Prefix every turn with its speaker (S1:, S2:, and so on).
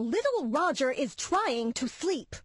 S1: Little Roger is trying to sleep.